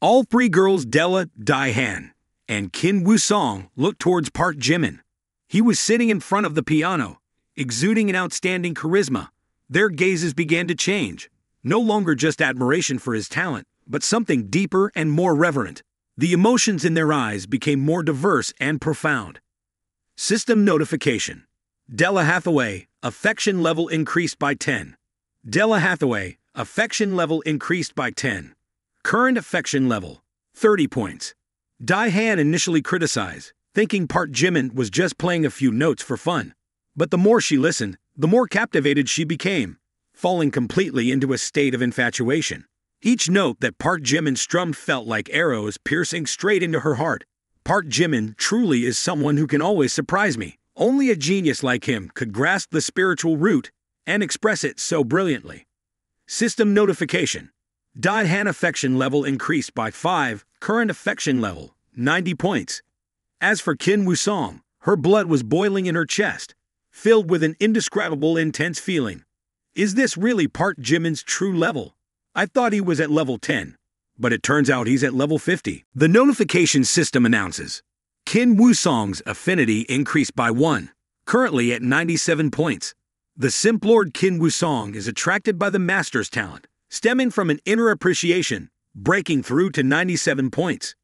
All three girls, Della, Dai Han, and Kim Woo Song, looked towards Park Jimin. He was sitting in front of the piano, exuding an outstanding charisma. Their gazes began to change, no longer just admiration for his talent, but something deeper and more reverent. The emotions in their eyes became more diverse and profound. System notification Della Hathaway, affection level increased by 10. Della Hathaway, affection level increased by 10. Current affection level 30 points. Dai Han initially criticized, thinking Park Jimin was just playing a few notes for fun. But the more she listened, the more captivated she became, falling completely into a state of infatuation. Each note that Park Jimin strummed felt like arrows piercing straight into her heart. Park Jimin truly is someone who can always surprise me. Only a genius like him could grasp the spiritual root and express it so brilliantly. System notification. Dai Han affection level increased by 5, current affection level 90 points. As for Kim Woo-song, her blood was boiling in her chest, filled with an indescribable intense feeling. Is this really Park Jimin's true level? I thought he was at level 10, but it turns out he's at level 50. The notification system announces Kim Woo-song's affinity increased by 1, currently at 97 points. The Simp Lord Kim Woo-song is attracted by the master's talent, stemming from an inner appreciation, breaking through to 97 points.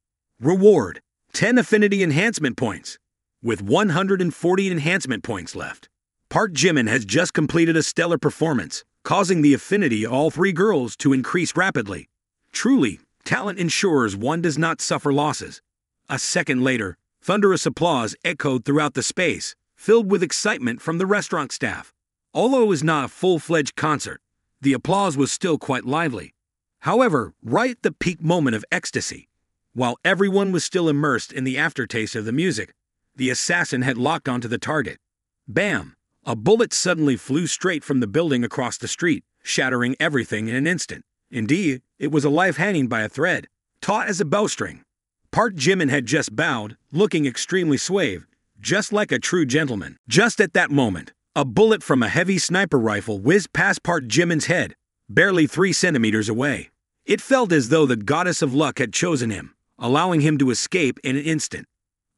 Reward 10 affinity enhancement points, with 140 enhancement points left. Park Jimin has just completed a stellar performance, causing the affinity of all three girls to increase rapidly. Truly, talent ensures one does not suffer losses. A second later, Thunderous applause echoed throughout the space, filled with excitement from the restaurant staff. Although it was not a full fledged concert, the applause was still quite lively. However, right at the peak moment of ecstasy, while everyone was still immersed in the aftertaste of the music, the assassin had locked onto the target. Bam! A bullet suddenly flew straight from the building across the street, shattering everything in an instant. Indeed, it was a life hanging by a thread, taut as a bowstring. Park Jimin had just bowed, looking extremely suave, just like a true gentleman. Just at that moment, a bullet from a heavy sniper rifle whizzed past Park Jimin's head, barely three centimeters away. It felt as though the goddess of luck had chosen him, allowing him to escape in an instant.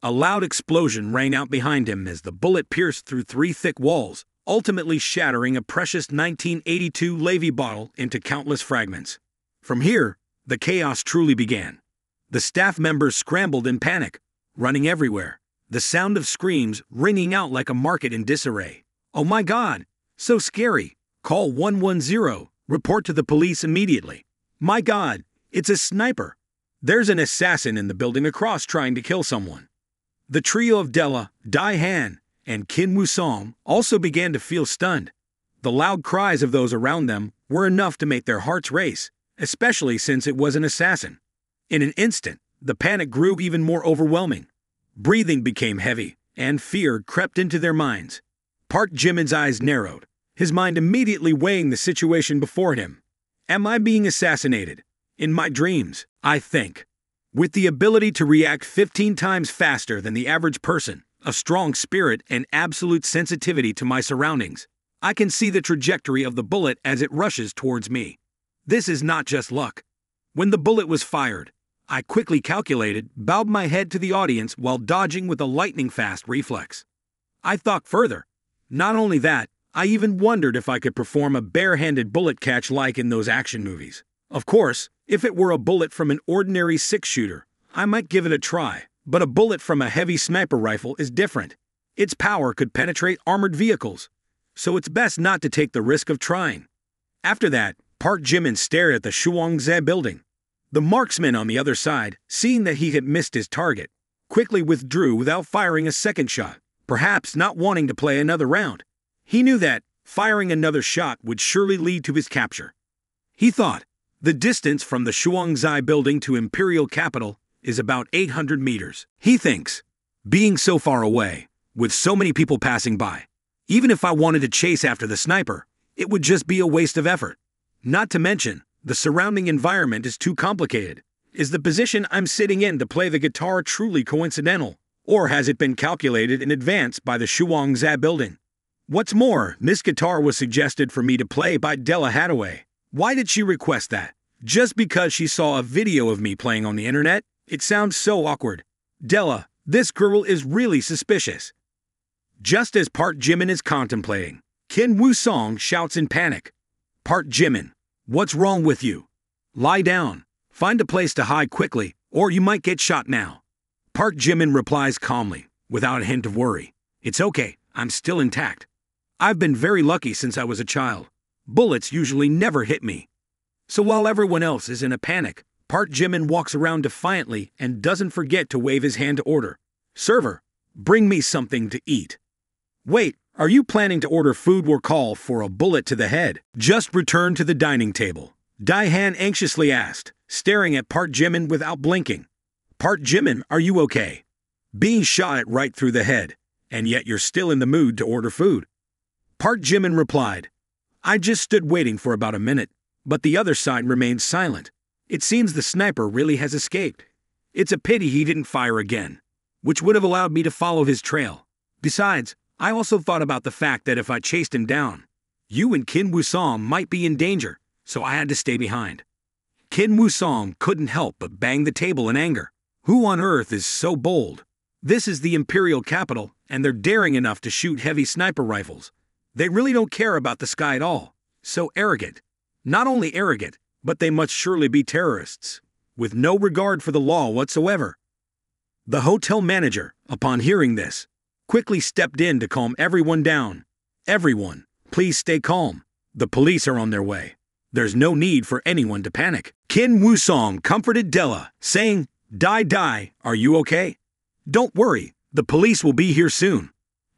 A loud explosion rang out behind him as the bullet pierced through three thick walls, ultimately shattering a precious 1982 Lafite bottle into countless fragments. From here, the chaos truly began. The staff members scrambled in panic, running everywhere, the sound of screams ringing out like a market in disarray. Oh my god! So scary! Call 110. Report to the police immediately. My god! It's a sniper! There's an assassin in the building across trying to kill someone. The trio of Della, Dai Han, and Kim Woo Song also began to feel stunned. The loud cries of those around them were enough to make their hearts race, especially since it was an assassin. In an instant, the panic grew even more overwhelming. Breathing became heavy, and fear crept into their minds. Park Jimin's eyes narrowed, his mind immediately weighing the situation before him. Am I being assassinated? In my dreams, I think. With the ability to react 15 times faster than the average person, a strong spirit, and absolute sensitivity to my surroundings, I can see the trajectory of the bullet as it rushes towards me. This is not just luck. When the bullet was fired, I quickly calculated, bowed my head to the audience while dodging with a lightning fast reflex. I thought further. Not only that, I even wondered if I could perform a barehanded bullet catch like in those action movies. Of course, if it were a bullet from an ordinary six shooter, I might give it a try, but a bullet from a heavy sniper rifle is different. Its power could penetrate armored vehicles, so it's best not to take the risk of trying. After that, Park Jimin stared at the Shuangze building. The marksman on the other side, seeing that he had missed his target, quickly withdrew without firing a second shot, perhaps not wanting to play another round. He knew that firing another shot would surely lead to his capture. He thought, the distance from the Shuangzai building to Imperial Capital is about 800 meters. He thinks, being so far away, with so many people passing by, even if I wanted to chase after the sniper, it would just be a waste of effort. Not to mention, the surrounding environment is too complicated. Is the position I'm sitting in to play the guitar truly coincidental? Or has it been calculated in advance by the Shuangza building? What's more, this guitar was suggested for me to play by Della Hathaway. Why did she request that? Just because she saw a video of me playing on the internet, it sounds so awkward. Della, this girl is really suspicious. Just as Park Jimin is contemplating, Kim Woo Song shouts in panic Park Jimin, what's wrong with you? Lie down, find a place to hide quickly, or you might get shot now. Park Jimin replies calmly, without a hint of worry. It's okay, I'm still intact. I've been very lucky since I was a child. Bullets usually never hit me. So while everyone else is in a panic, Park Jimin walks around defiantly and doesn't forget to wave his hand to order. Server, bring me something to eat. Wait, are you planning to order food or call for a bullet to the head? Just return to the dining table. Daihan anxiously asked, staring at Park Jimin without blinking. Park Jimin, are you okay? Being shot at right through the head, and yet you're still in the mood to order food. Park Jimin replied, I just stood waiting for about a minute, but the other side remained silent. It seems the sniper really has escaped. It's a pity he didn't fire again, which would have allowed me to follow his trail. Besides, I also thought about the fact that if I chased him down, you and Kim Woo-song might be in danger, so I had to stay behind. Kim Woo-song couldn't help but bang the table in anger. Who on earth is so bold? This is the Imperial capital, and they're daring enough to shoot heavy sniper rifles. They really don't care about the sky at all. So arrogant. Not only arrogant, but they must surely be terrorists, with no regard for the law whatsoever. The hotel manager, upon hearing this, quickly stepped in to calm everyone down. Everyone, please stay calm. The police are on their way. There's no need for anyone to panic. Kim Woo-song comforted Della, saying, Dai die, are you okay? Don't worry, the police will be here soon.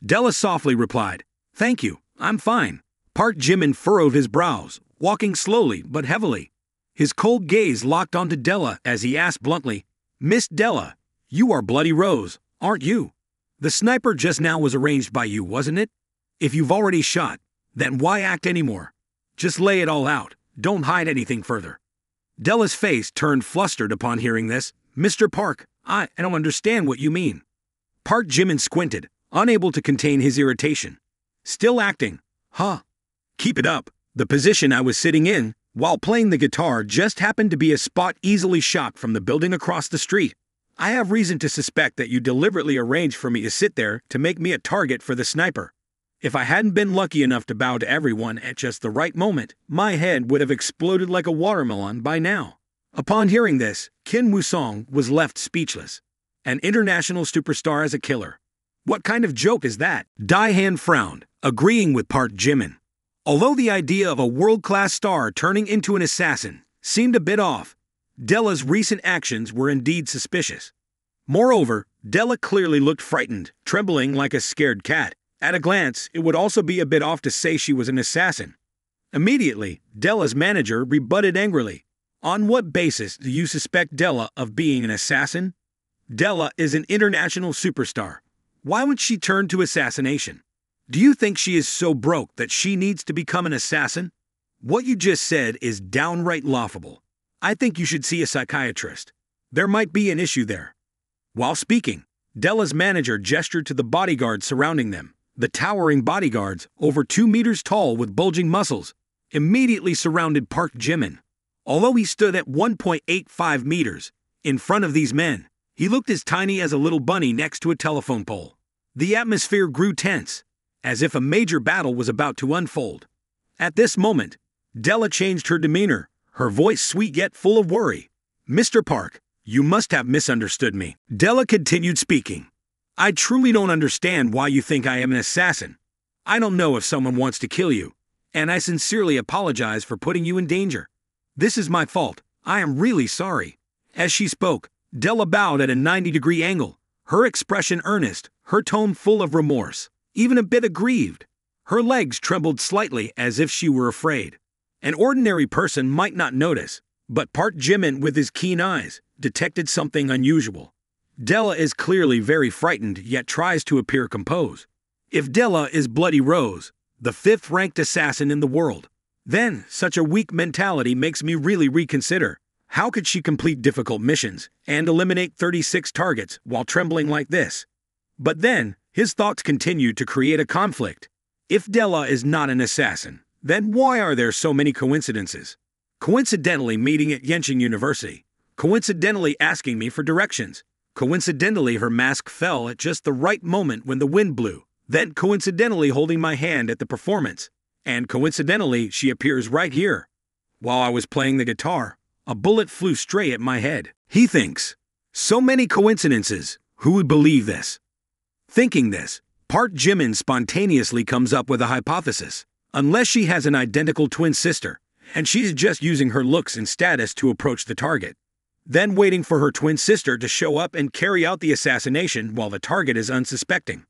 Della softly replied, Thank you. I'm fine. Park Jimin furrowed his brows, walking slowly but heavily. His cold gaze locked onto Della as he asked bluntly, Miss Della, you are Bloody Rose, aren't you? The sniper just now was arranged by you, wasn't it? If you've already shot, then why act anymore? Just lay it all out. Don't hide anything further. Della's face turned flustered upon hearing this. Mr. Park, I, I don't understand what you mean. Park Jimin squinted, unable to contain his irritation. Still acting. Huh. Keep it up. The position I was sitting in, while playing the guitar, just happened to be a spot easily shot from the building across the street. I have reason to suspect that you deliberately arranged for me to sit there to make me a target for the sniper. If I hadn't been lucky enough to bow to everyone at just the right moment, my head would have exploded like a watermelon by now. Upon hearing this, Kim Woo-song was left speechless. An international superstar as a killer. What kind of joke is that? Dai Han frowned, agreeing with Park Jimin. Although the idea of a world class star turning into an assassin seemed a bit off, Della's recent actions were indeed suspicious. Moreover, Della clearly looked frightened, trembling like a scared cat. At a glance, it would also be a bit off to say she was an assassin. Immediately, Della's manager rebutted angrily. On what basis do you suspect Della of being an assassin? Della is an international superstar. Why would she turn to assassination? Do you think she is so broke that she needs to become an assassin? What you just said is downright laughable. I think you should see a psychiatrist. There might be an issue there. While speaking, Della's manager gestured to the bodyguards surrounding them. The towering bodyguards, over two meters tall with bulging muscles, immediately surrounded Park Jimin. Although he stood at 1.85 meters in front of these men, he looked as tiny as a little bunny next to a telephone pole. The atmosphere grew tense, as if a major battle was about to unfold. At this moment, Della changed her demeanor, her voice sweet yet full of worry. Mr. Park, you must have misunderstood me. Della continued speaking. I truly don't understand why you think I am an assassin. I don't know if someone wants to kill you, and I sincerely apologize for putting you in danger. This is my fault. I am really sorry. As she spoke, Della bowed at a 90 degree angle, her expression earnest, her tone full of remorse even a bit aggrieved. Her legs trembled slightly as if she were afraid. An ordinary person might not notice, but Park Jimin, with his keen eyes, detected something unusual. Della is clearly very frightened, yet tries to appear composed. If Della is Bloody Rose, the fifth ranked assassin in the world, then such a weak mentality makes me really reconsider. How could she complete difficult missions and eliminate 36 targets while trembling like this? But then, his thoughts continued to create a conflict. If Della is not an assassin, then why are there so many coincidences? coincidentally meeting at Yenching University, coincidentally asking me for directions. Coincidentally, her mask fell at just the right moment when the wind blew, then coincidentally holding my hand at the performance, and coincidentally, she appears right here. While I was playing the guitar, a bullet flew straight at my head. He thinks. So many coincidences. Who would believe this? Thinking this, Park Jimin spontaneously comes up with a hypothesis. Unless she has an identical twin sister, and she's just using her looks and status to approach the target. Then waiting for her twin sister to show up and carry out the assassination while the target is unsuspecting.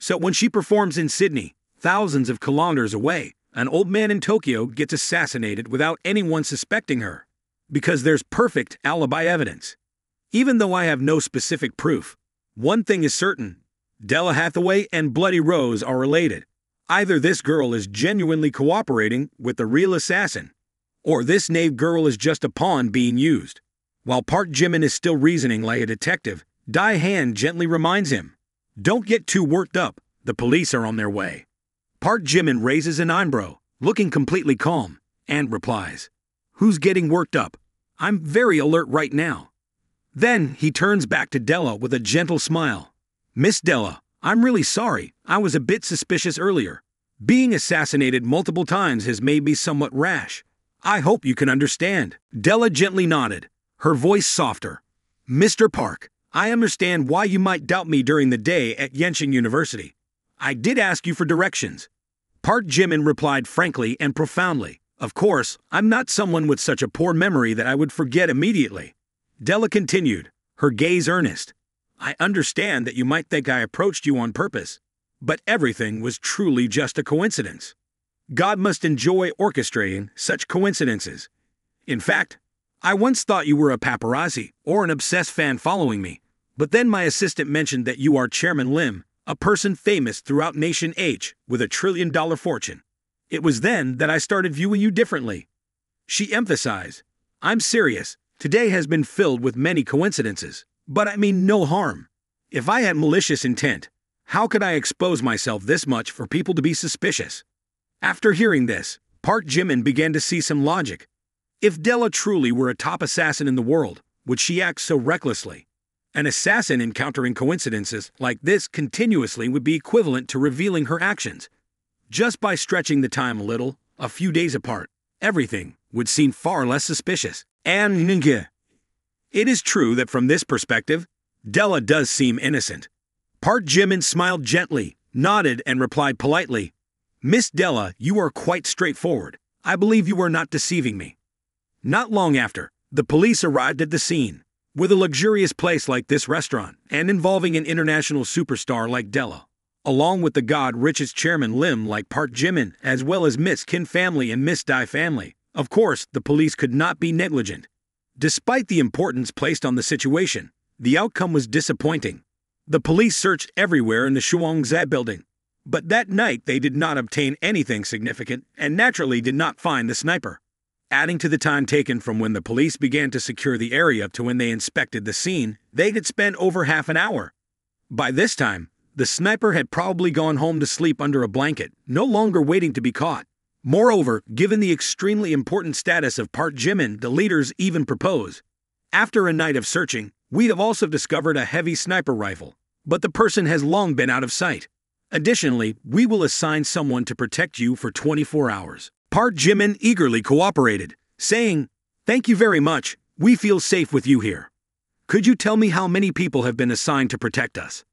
So when she performs in Sydney, thousands of kilometers away, an old man in Tokyo gets assassinated without anyone suspecting her. Because there's perfect alibi evidence. Even though I have no specific proof, one thing is certain Della Hathaway and Bloody Rose are related. Either this girl is genuinely cooperating with the real assassin, or this knave girl is just a pawn being used. While Park Jimin is still reasoning like a detective, Dai Han gently reminds him, Don't get too worked up, the police are on their way. Park Jimin raises an eyebrow, looking completely calm, and replies, Who's getting worked up? I'm very alert right now. Then he turns back to Della with a gentle smile. Miss Della, I'm really sorry. I was a bit suspicious earlier. Being assassinated multiple times has made me somewhat rash. I hope you can understand. Della gently nodded, her voice softer. Mr. Park, I understand why you might doubt me during the day at Yenching University. I did ask you for directions. Park Jimin replied frankly and profoundly. Of course, I'm not someone with such a poor memory that I would forget immediately. Della continued, her gaze earnest. I understand that you might think I approached you on purpose, but everything was truly just a coincidence. God must enjoy orchestrating such coincidences. In fact, I once thought you were a paparazzi or an obsessed fan following me, but then my assistant mentioned that you are Chairman Lim, a person famous throughout Nation H with a trillion dollar fortune. It was then that I started viewing you differently. She emphasized, I'm serious. Today has been filled with many coincidences. But I mean no harm. If I had malicious intent, how could I expose myself this much for people to be suspicious? After hearing this, Park Jimin began to see some logic. If Della truly were a top assassin in the world, would she act so recklessly? An assassin encountering coincidences like this continuously would be equivalent to revealing her actions. Just by stretching the time a little, a few days apart, everything would seem far less suspicious. And Ninja, it is true that from this perspective, Della does seem innocent. Park Jimin smiled gently, nodded, and replied politely, Miss Della, you are quite straightforward. I believe you are not deceiving me. Not long after, the police arrived at the scene. With a luxurious place like this restaurant, and involving an international superstar like Della, along with the god richest chairman Lim like Park Jimin, as well as Miss Kim family and Miss Dai family, of course, the police could not be negligent. Despite the importance placed on the situation, the outcome was disappointing. The police searched everywhere in the Shuangzai building, but that night they did not obtain anything significant and naturally did not find the sniper. Adding to the time taken from when the police began to secure the area to when they inspected the scene, they had spent over half an hour. By this time, the sniper had probably gone home to sleep under a blanket, no longer waiting to be caught. Moreover, given the extremely important status of Park Jimin, the leaders even propose. After a night of searching, we have also discovered a heavy sniper rifle, but the person has long been out of sight. Additionally, we will assign someone to protect you for 24 hours. Park Jimin eagerly cooperated, saying, Thank you very much, we feel safe with you here. Could you tell me how many people have been assigned to protect us?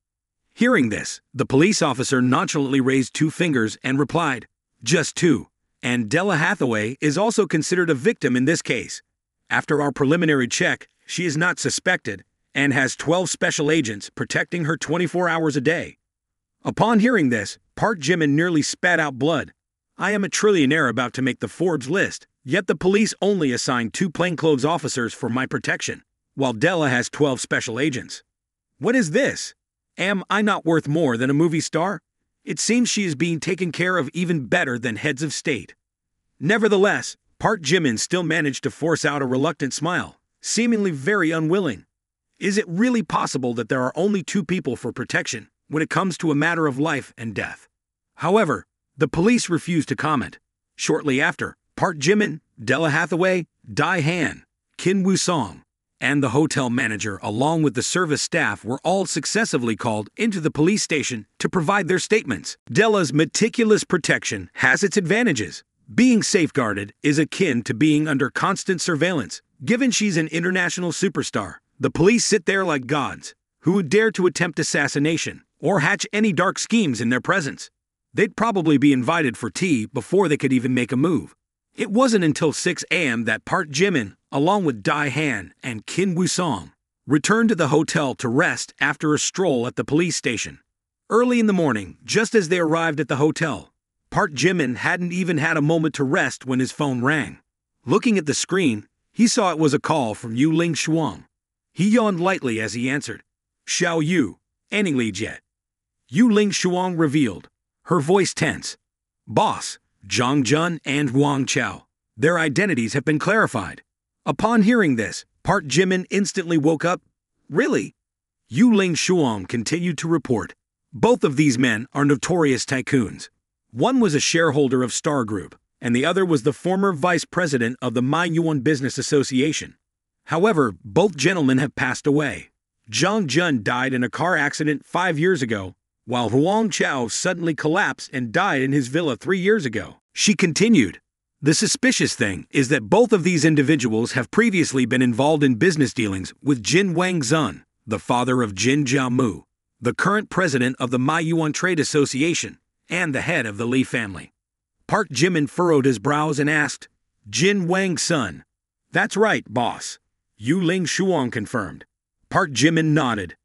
Hearing this, the police officer nonchalantly raised two fingers and replied, Just two and Della Hathaway is also considered a victim in this case. After our preliminary check, she is not suspected and has 12 special agents protecting her 24 hours a day. Upon hearing this, Park Jimin nearly spat out blood. I am a trillionaire about to make the Forbes list, yet the police only assigned two plainclothes officers for my protection, while Della has 12 special agents. What is this? Am I not worth more than a movie star? It seems she is being taken care of even better than heads of state. Nevertheless, Park Jimin still managed to force out a reluctant smile, seemingly very unwilling. Is it really possible that there are only two people for protection when it comes to a matter of life and death? However, the police refused to comment. Shortly after, Park Jimin, Della Hathaway, Dai Han, Kim Woo Song, and the hotel manager, along with the service staff, were all successively called into the police station to provide their statements. Della's meticulous protection has its advantages. Being safeguarded is akin to being under constant surveillance. Given she's an international superstar, the police sit there like gods who would dare to attempt assassination or hatch any dark schemes in their presence. They'd probably be invited for tea before they could even make a move. It wasn't until 6 a.m. that Park Jimin, along with Dai Han and Kim Woo Song, returned to the hotel to rest after a stroll at the police station. Early in the morning, just as they arrived at the hotel, Park Jimin hadn't even had a moment to rest when his phone rang. Looking at the screen, he saw it was a call from Yu Ling Shuang. He yawned lightly as he answered. Xiao Yu, any leads yet? Yu Ling Shuang revealed, her voice tense. Boss, Zhang Jun and Wang Chao. Their identities have been clarified. Upon hearing this, Park Jimin instantly woke up. Really? Yu Ling Shuang continued to report. Both of these men are notorious tycoons. One was a shareholder of Star Group, and the other was the former vice president of the Maiyuan Business Association. However, both gentlemen have passed away. Zhang Jun died in a car accident five years ago, while Wang Chao suddenly collapsed and died in his villa three years ago. She continued, The suspicious thing is that both of these individuals have previously been involved in business dealings with Jin Wang Zun, the father of Jin Jiamu, the current president of the Maiyuan Trade Association, and the head of the Li family. Park Jimin furrowed his brows and asked, Jin Wang Zun. That's right, boss. Yu Ling Shuang confirmed. Park Jimin nodded.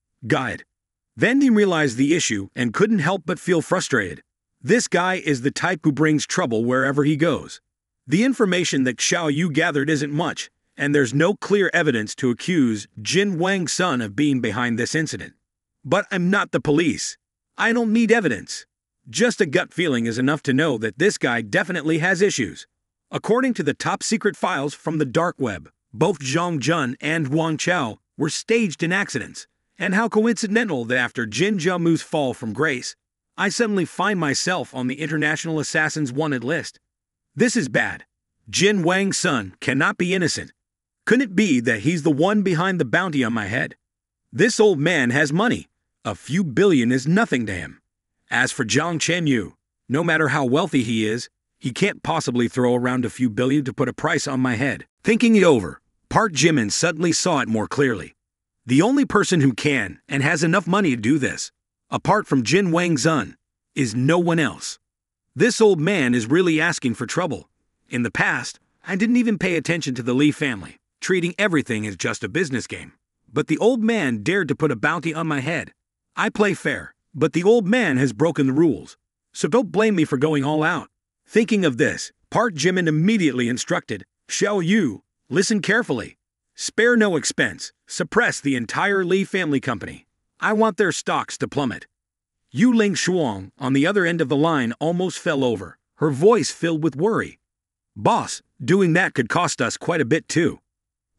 Guide. Vandim realized the issue and couldn't help but feel frustrated. This guy is the type who brings trouble wherever he goes. The information that Xiao Yu gathered isn't much, and there's no clear evidence to accuse Jin Wang Zun of being behind this incident. But I'm not the police. I don't need evidence. Just a gut feeling is enough to know that this guy definitely has issues. According to the top secret files from the dark web, both Zhang Jun and Wang Chao were staged in accidents. And how coincidental that after Jin Jiamu's fall from grace, I suddenly find myself on the International Assassins Wanted list. This is bad. Jin Wang Zun cannot be innocent. Couldn't it be that he's the one behind the bounty on my head? This old man has money. A few billion is nothing to him. As for Zhang Chenyu, no matter how wealthy he is, he can't possibly throw around a few billion to put a price on my head. Thinking it over, Park Jimin suddenly saw it more clearly. The only person who can and has enough money to do this, apart from Jin Wang Zun, is no one else. This old man is really asking for trouble. In the past, I didn't even pay attention to the Li family, treating everything as just a business game. But the old man dared to put a bounty on my head. I play fair, but the old man has broken the rules. So don't blame me for going all out. Thinking of this, Park Jimin immediately instructed Xiao Yu, listen carefully. Spare no expense. Suppress the entire Li family company. I want their stocks to plummet. Yu Ling Shuang, on the other end of the line, almost fell over, her voice filled with worry. Boss, doing that could cost us quite a bit too.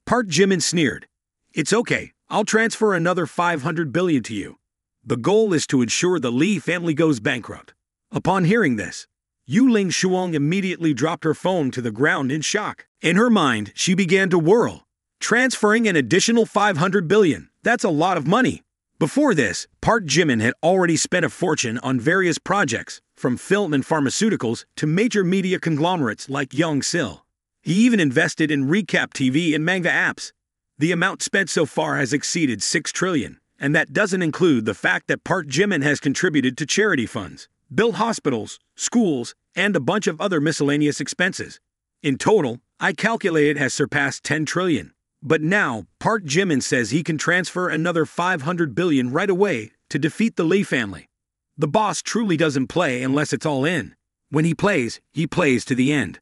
Park Jimin sneered. It's okay, I'll transfer another 500 billion to you. The goal is to ensure the Li family goes bankrupt. Upon hearing this, Yu Ling Shuang immediately dropped her phone to the ground in shock. In her mind, she began to whirl. Transferring an additional 500 billion. That's a lot of money. Before this, Park Jimin had already spent a fortune on various projects, from film and pharmaceuticals to major media conglomerates like Young Sil. He even invested in Recap TV and manga apps. The amount spent so far has exceeded 6 trillion, and that doesn't include the fact that Park Jimin has contributed to charity funds, built hospitals, schools, and a bunch of other miscellaneous expenses. In total, I calculate it has surpassed 10 trillion. But now, Park Jimin says he can transfer another 500 billion right away to defeat the Li family. The boss truly doesn't play unless it's all in. When he plays, he plays to the end.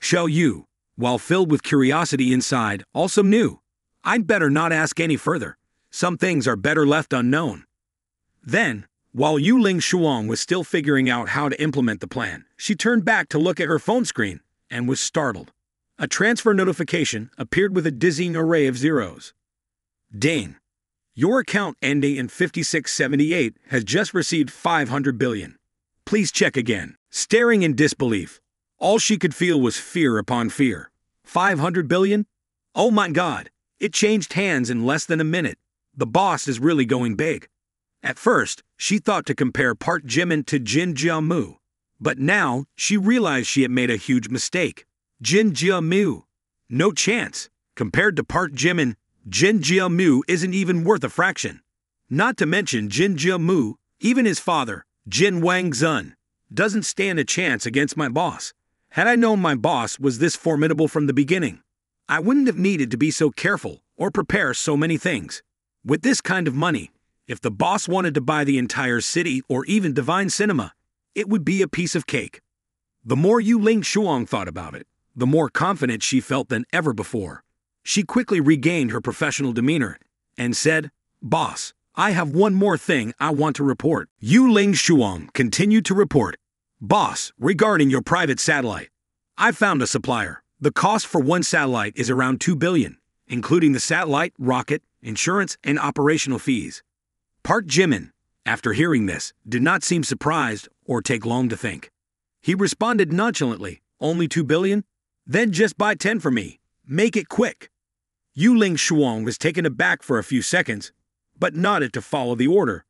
Xiao Yu, while filled with curiosity inside, also knew. I'd better not ask any further. Some things are better left unknown. Then, while Yu Ling Shuang was still figuring out how to implement the plan, she turned back to look at her phone screen and was startled. A transfer notification appeared with a dizzying array of zeros. Dane, your account ending in 5678 has just received 500 billion. Please check again. Staring in disbelief, All she could feel was fear upon fear. 500 billion? Oh my god, it changed hands in less than a minute. The boss is really going big. At first, she thought to compare Park Jimin to Jin Jiamu, but now she realized she had made a huge mistake. Jin Jiamu? No chance. Compared to Park Jimin, Jin Jiamu isn't even worth a fraction. Not to mention Jin Jiamu, even his father, Jin Wang Zun, doesn't stand a chance against my boss. Had I known my boss was this formidable from the beginning, I wouldn't have needed to be so careful or prepare so many things. With this kind of money, if the boss wanted to buy the entire city or even Divine Cinema, it would be a piece of cake. The more Yu Ling Shuang thought about it, the more confident she felt than ever before. She quickly regained her professional demeanor and said, Boss, I have one more thing I want to report. Yu Ling Shuang continued to report, Boss, regarding your private satellite, I found a supplier. The cost for one satellite is around 2 billion, including the satellite, rocket, insurance, and operational fees. Park Jimin, after hearing this, did not seem surprised or take long to think. He responded nonchalantly, Only 2 billion? Then just buy 10 for me. Make it quick. Yu Ling Shuang was taken aback for a few seconds, but nodded to follow the order.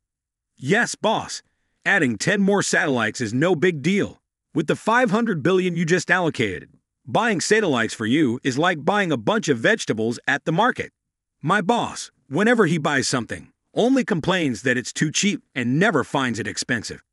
Yes, boss. Adding 10 more satellites is no big deal. With the 500 billion you just allocated, buying satellites for you is like buying a bunch of vegetables at the market. My boss, whenever he buys something, only complains that it's too cheap and never finds it expensive.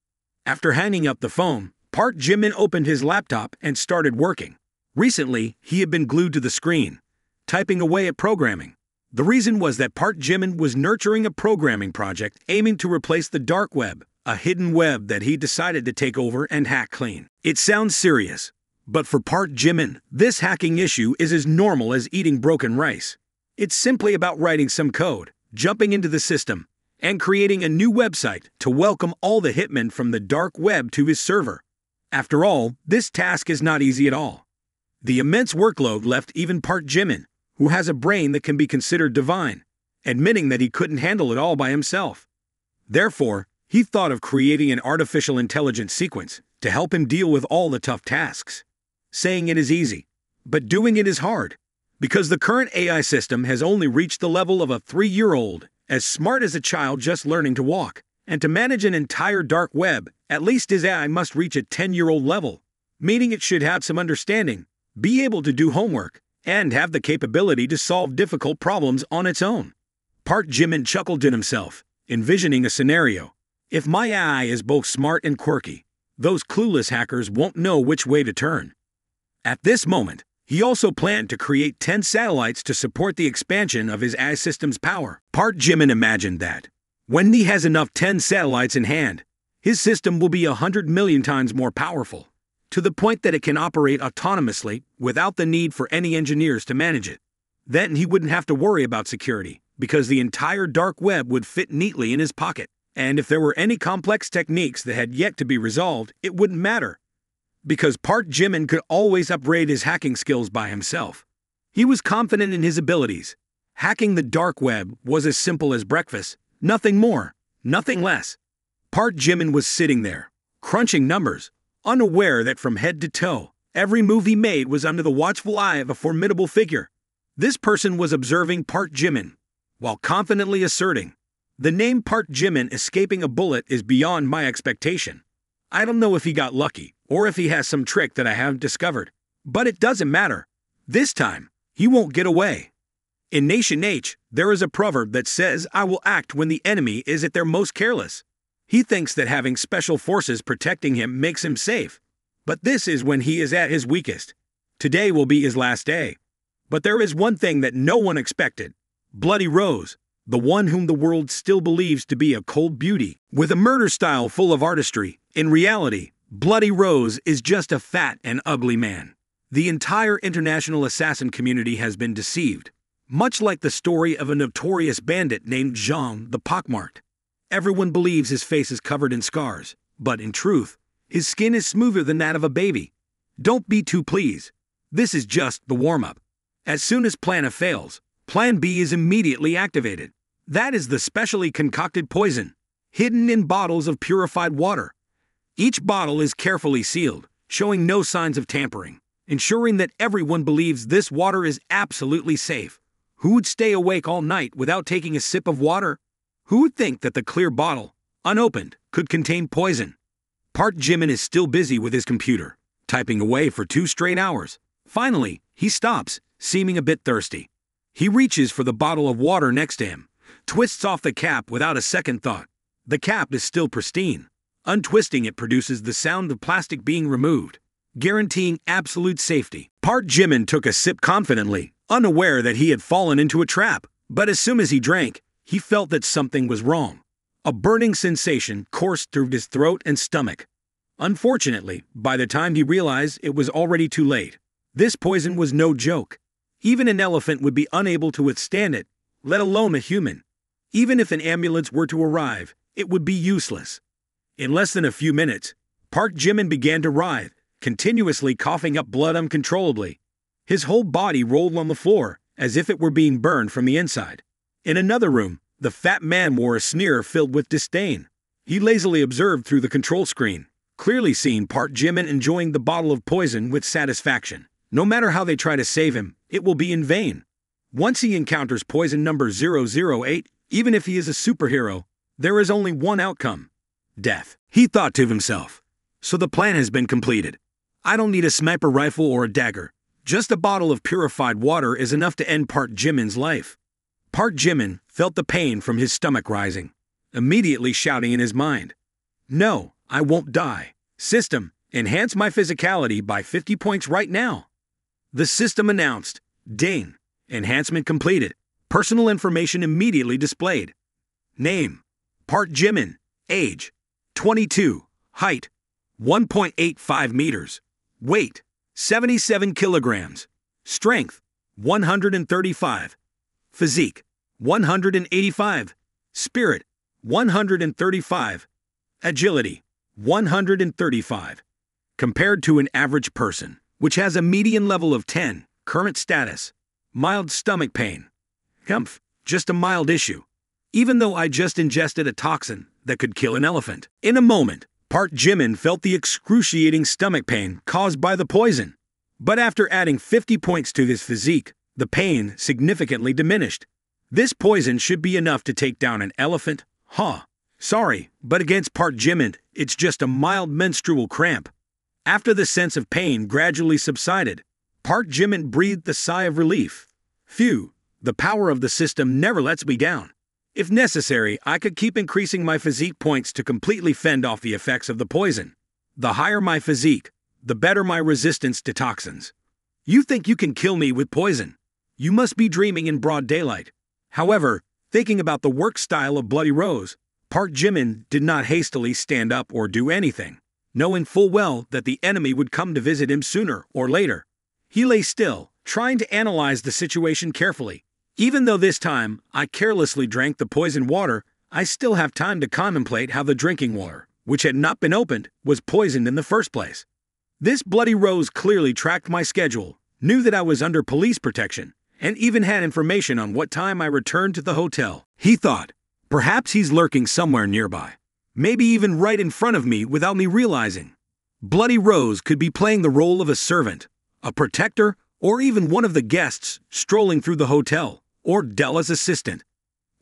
After hanging up the phone, Park Jimin opened his laptop and started working. Recently, he had been glued to the screen, typing away at programming. The reason was that Park Jimin was nurturing a programming project aiming to replace the dark web, a hidden web that he decided to take over and hack clean. It sounds serious, but for Park Jimin, this hacking issue is as normal as eating broken rice. It's simply about writing some code, jumping into the system, and creating a new website to welcome all the hitmen from the dark web to his server. After all, this task is not easy at all. The immense workload left even Park Jimin, who has a brain that can be considered divine, admitting that he couldn't handle it all by himself. Therefore, he thought of creating an artificial intelligence sequence to help him deal with all the tough tasks. Saying it is easy, but doing it is hard because the current AI system has only reached the level of a three year old, as smart as a child just learning to walk. And to manage an entire dark web, at least his AI must reach a 10 year old level, meaning it should have some understanding, be able to do homework, and have the capability to solve difficult problems on its own. Park Jimin chuckled to himself, envisioning a scenario. If my AI is both smart and quirky, those clueless hackers won't know which way to turn. At this moment, he also planned to create 10 satellites to support the expansion of his AI system's power. Park Jimin imagined that, when he has enough 10 satellites in hand, his system will be 100 million times more powerful, to the point that it can operate autonomously without the need for any engineers to manage it. Then he wouldn't have to worry about security, because the entire dark web would fit neatly in his pocket. And if there were any complex techniques that had yet to be resolved, it wouldn't matter, because Park Jimin could always upgrade his hacking skills by himself. He was confident in his abilities. Hacking the dark web was as simple as breakfast, nothing more, nothing less. Park Jimin was sitting there, crunching numbers, unaware that from head to toe, every move he made was under the watchful eye of a formidable figure. This person was observing Park Jimin, while confidently asserting, The name Park Jimin escaping a bullet is beyond my expectation. I don't know if he got lucky, or if he has some trick that I haven't discovered. But it doesn't matter. This time, he won't get away. In Nation H, there is a proverb that says, I will act when the enemy is at their most careless. He thinks that having special forces protecting him makes him safe. But this is when he is at his weakest. Today will be his last day. But there is one thing that no one expected Bloody Rose, the one whom the world still believes to be a cold beauty, with a murder style full of artistry. In reality, Bloody Rose is just a fat and ugly man. The entire international assassin community has been deceived, much like the story of a notorious bandit named Jean the Pockmarked. Everyone believes his face is covered in scars, but in truth, his skin is smoother than that of a baby. Don't be too pleased. This is just the warm up. As soon as Plan A fails, Plan B is immediately activated. That is the specially concocted poison, hidden in bottles of purified water each bottle is carefully sealed, showing no signs of tampering, ensuring that everyone believes this water is absolutely safe. Who would stay awake all night without taking a sip of water? Who would think that the clear bottle, unopened, could contain poison? Park Jimin is still busy with his computer, typing away for two straight hours. Finally, he stops, seeming a bit thirsty. He reaches for the bottle of water next to him, twists off the cap without a second thought. The cap is still pristine. Untwisting it produces the sound of plastic being removed, guaranteeing absolute safety. Park Jimin took a sip confidently, unaware that he had fallen into a trap. But as soon as he drank, he felt that something was wrong. A burning sensation coursed through his throat and stomach. Unfortunately, by the time he realized it was already too late. This poison was no joke. Even an elephant would be unable to withstand it, let alone a human. Even if an ambulance were to arrive, it would be useless. In less than a few minutes, Park Jimin began to writhe, continuously coughing up blood uncontrollably. His whole body rolled on the floor, as if it were being burned from the inside. In another room, the fat man wore a sneer filled with disdain. He lazily observed through the control screen, clearly seeing Park Jimin enjoying the bottle of poison with satisfaction. No matter how they try to save him, it will be in vain. Once he encounters poison number 008, even if he is a superhero, there is only one outcome death. He thought to himself. So the plan has been completed. I don't need a sniper rifle or a dagger. Just a bottle of purified water is enough to end Park Jimin's life. Park Jimin felt the pain from his stomach rising, immediately shouting in his mind, No, I won't die. System, enhance my physicality by 50 points right now. The system announced, Ding, enhancement completed. Personal information immediately displayed. Name, Park Jimin, age, 22, height, 1.85 meters, weight, 77 kilograms, strength, 135, physique, 185, spirit, 135, agility, 135. Compared to an average person, which has a median level of 10, current status, mild stomach pain. Humph, just a mild issue. Even though I just ingested a toxin that could kill an elephant. In a moment, Park Jimin felt the excruciating stomach pain caused by the poison. But after adding 50 points to his physique, the pain significantly diminished. This poison should be enough to take down an elephant, huh? Sorry, but against Park Jimin, it's just a mild menstrual cramp. After the sense of pain gradually subsided, Park Jimin breathed a sigh of relief. Phew, the power of the system never lets me down. If necessary, I could keep increasing my physique points to completely fend off the effects of the poison. The higher my physique, the better my resistance to toxins. You think you can kill me with poison? You must be dreaming in broad daylight. However, thinking about the work style of Bloody Rose, Park Jimin did not hastily stand up or do anything knowing full well that the enemy would come to visit him sooner or later. He lay still, trying to analyze the situation carefully. Even though this time I carelessly drank the poisoned water, I still have time to contemplate how the drinking water, which had not been opened, was poisoned in the first place. This bloody rose clearly tracked my schedule, knew that I was under police protection, and even had information on what time I returned to the hotel. He thought, perhaps he's lurking somewhere nearby maybe even right in front of me without me realizing. Bloody Rose could be playing the role of a servant, a protector, or even one of the guests strolling through the hotel, or Della's assistant.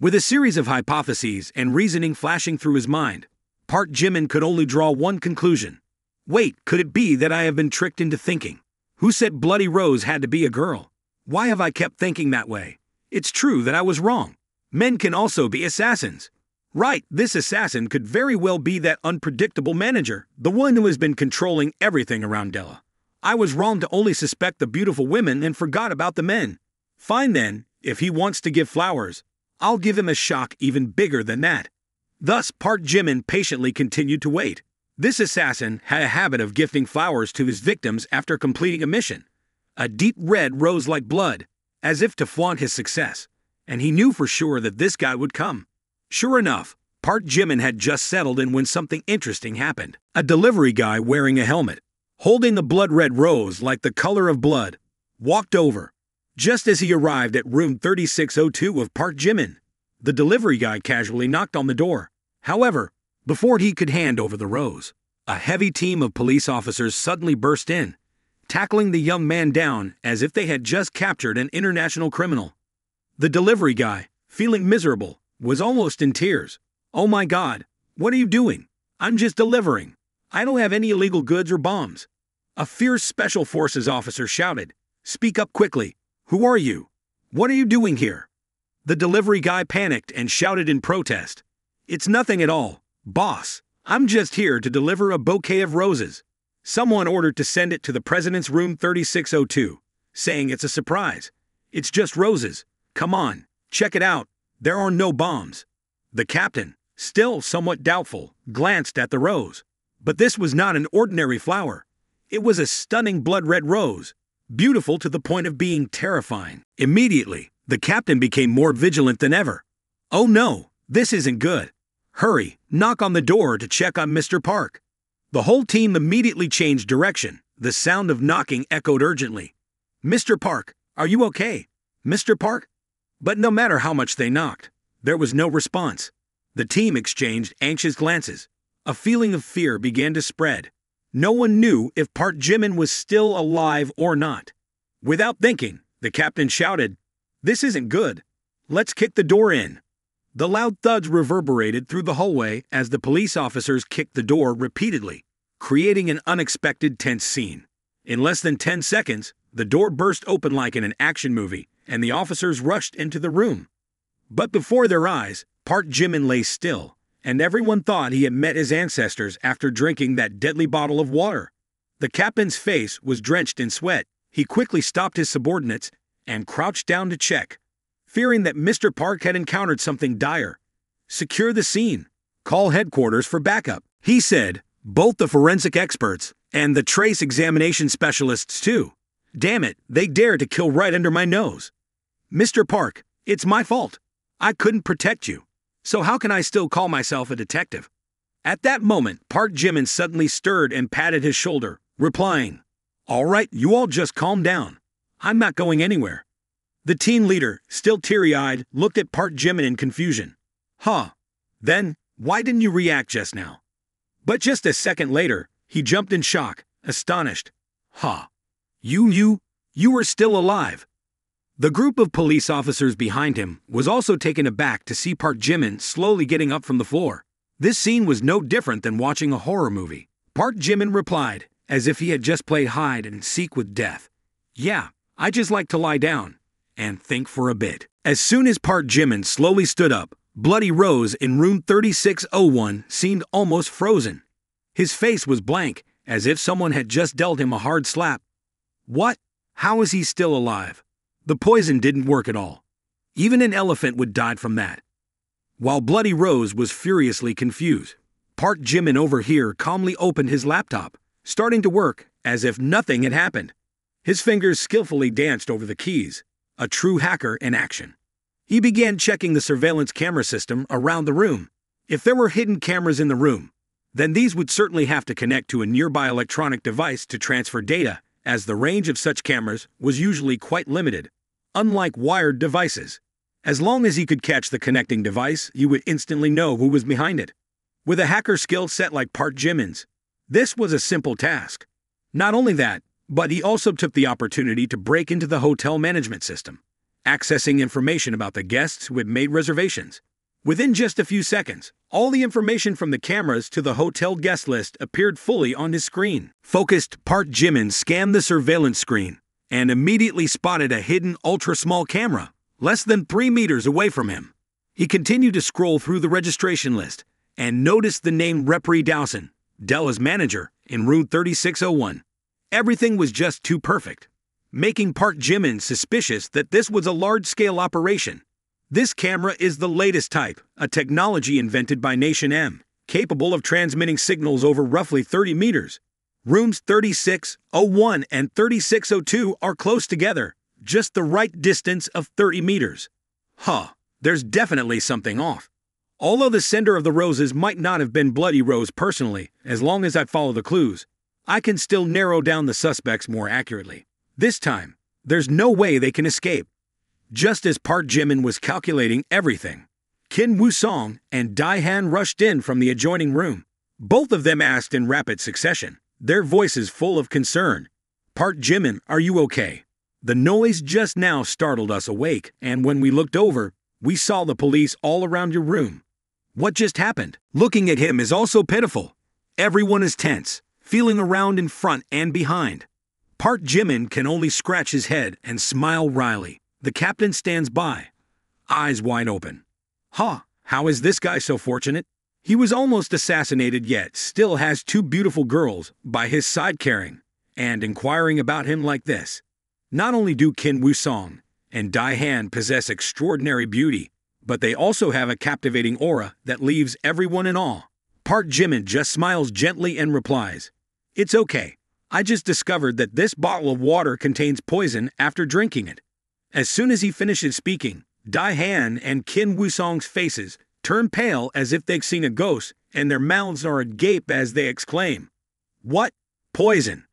With a series of hypotheses and reasoning flashing through his mind, Park Jimin could only draw one conclusion. Wait, could it be that I have been tricked into thinking? Who said Bloody Rose had to be a girl? Why have I kept thinking that way? It's true that I was wrong. Men can also be assassins. Right, this assassin could very well be that unpredictable manager, the one who has been controlling everything around Della. I was wrong to only suspect the beautiful women and forgot about the men. Fine then, if he wants to give flowers, I'll give him a shock even bigger than that. Thus, Park Jimin patiently continued to wait. This assassin had a habit of gifting flowers to his victims after completing a mission. A deep red rose like blood, as if to flaunt his success, and he knew for sure that this guy would come. Sure enough, Park Jimin had just settled in when something interesting happened. A delivery guy wearing a helmet, holding the blood red rose like the color of blood, walked over. Just as he arrived at room 3602 of Park Jimin, the delivery guy casually knocked on the door. However, before he could hand over the rose, a heavy team of police officers suddenly burst in, tackling the young man down as if they had just captured an international criminal. The delivery guy, feeling miserable, was almost in tears. Oh my god, what are you doing? I'm just delivering. I don't have any illegal goods or bombs. A fierce Special Forces officer shouted, Speak up quickly. Who are you? What are you doing here? The delivery guy panicked and shouted in protest. It's nothing at all, boss. I'm just here to deliver a bouquet of roses. Someone ordered to send it to the president's room 3602, saying it's a surprise. It's just roses. Come on, check it out. There are no bombs. The captain, still somewhat doubtful, glanced at the rose. But this was not an ordinary flower. It was a stunning blood red rose, beautiful to the point of being terrifying. Immediately, the captain became more vigilant than ever. Oh no, this isn't good. Hurry, knock on the door to check on Mr. Park. The whole team immediately changed direction. The sound of knocking echoed urgently. Mr. Park, are you okay? Mr. Park? But no matter how much they knocked, there was no response. The team exchanged anxious glances. A feeling of fear began to spread. No one knew if Park Jimin was still alive or not. Without thinking, the captain shouted, This isn't good. Let's kick the door in. The loud thuds reverberated through the hallway as the police officers kicked the door repeatedly, creating an unexpected tense scene. In less than 10 seconds, the door burst open like in an action movie, and the officers rushed into the room. But before their eyes, Park Jimin lay still, and everyone thought he had met his ancestors after drinking that deadly bottle of water. The captain's face was drenched in sweat. He quickly stopped his subordinates and crouched down to check, fearing that Mr. Park had encountered something dire. Secure the scene. Call headquarters for backup. He said, both the forensic experts and the trace examination specialists, too. Damn it, they dared to kill right under my nose. Mr. Park, it's my fault. I couldn't protect you. So how can I still call myself a detective? At that moment, Park Jimin suddenly stirred and patted his shoulder, replying, All right, you all just calm down. I'm not going anywhere. The teen leader, still teary eyed, looked at Park Jimin in confusion. Huh. Then, why didn't you react just now? But just a second later, he jumped in shock, astonished. Huh. You, you, you were still alive. The group of police officers behind him was also taken aback to see Park Jimin slowly getting up from the floor. This scene was no different than watching a horror movie. Park Jimin replied, as if he had just played hide and seek with death. Yeah, I just like to lie down and think for a bit. As soon as Park Jimin slowly stood up, Bloody Rose in room 3601 seemed almost frozen. His face was blank, as if someone had just dealt him a hard slap. What? How is he still alive? The poison didn't work at all. Even an elephant would die from that. While Bloody Rose was furiously confused, Park Jimin over here calmly opened his laptop, starting to work as if nothing had happened. His fingers skillfully danced over the keys, a true hacker in action. He began checking the surveillance camera system around the room. If there were hidden cameras in the room, then these would certainly have to connect to a nearby electronic device to transfer data, as the range of such cameras was usually quite limited, unlike wired devices. As long as he could catch the connecting device, you would instantly know who was behind it. With a hacker skill set like Park Jimin's, this was a simple task. Not only that, but he also took the opportunity to break into the hotel management system, accessing information about the guests who had made reservations. Within just a few seconds, all the information from the cameras to the hotel guest list appeared fully on his screen. Focused Park Jimin scanned the surveillance screen and immediately spotted a hidden ultra small camera, less than three meters away from him. He continued to scroll through the registration list and noticed the name Repri Dowson, Della's manager, in room 3601. Everything was just too perfect, making Park Jimin suspicious that this was a large scale operation. This camera is the latest type, a technology invented by Nation M, capable of transmitting signals over roughly 30 meters. Rooms 3601 and 3602 are close together, just the right distance of 30 meters. Huh, there's definitely something off. Although the sender of the roses might not have been Bloody Rose personally, as long as I follow the clues, I can still narrow down the suspects more accurately. This time, there's no way they can escape. Just as Park Jimin was calculating everything, Kim Woo Song and Dai Han rushed in from the adjoining room. Both of them asked in rapid succession, their voices full of concern. Park Jimin, are you okay? The noise just now startled us awake, and when we looked over, we saw the police all around your room. What just happened? Looking at him is also pitiful. Everyone is tense, feeling around in front and behind. Park Jimin can only scratch his head and smile wryly. The captain stands by, eyes wide open. Huh, how is this guy so fortunate? He was almost assassinated yet still has two beautiful girls by his side caring and inquiring about him like this. Not only do Kim Woo-song and Dai Han possess extraordinary beauty, but they also have a captivating aura that leaves everyone in awe. Park Jimin just smiles gently and replies, It's okay. I just discovered that this bottle of water contains poison after drinking it. As soon as he finishes speaking, Dai Han and Kim Woo-song's faces turn pale as if they've seen a ghost, and their mouths are agape as they exclaim, What? Poison!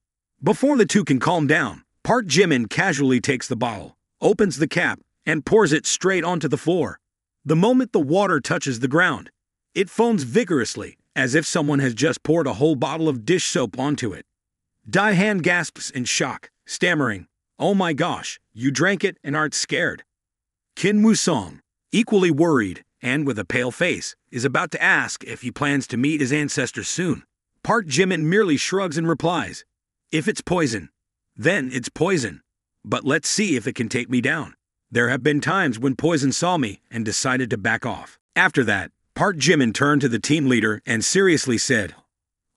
Before the two can calm down, Park Jimin casually takes the bottle, opens the cap, and pours it straight onto the floor. The moment the water touches the ground, it foams vigorously, as if someone has just poured a whole bottle of dish soap onto it. Daihan gasps in shock, stammering, Oh my gosh, you drank it and aren't scared. Kim Woo-song, equally worried, and with a pale face, is about to ask if he plans to meet his ancestors soon. Park Jimin merely shrugs and replies, If it's poison, then it's poison. But let's see if it can take me down. There have been times when poison saw me and decided to back off. After that, Park Jimin turned to the team leader and seriously said,